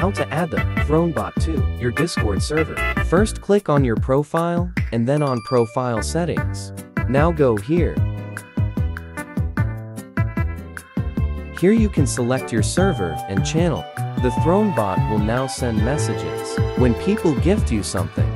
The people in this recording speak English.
How to add the ThroneBot to your Discord server. First click on your profile, and then on Profile Settings. Now go here. Here you can select your server and channel. The ThroneBot will now send messages when people gift you something.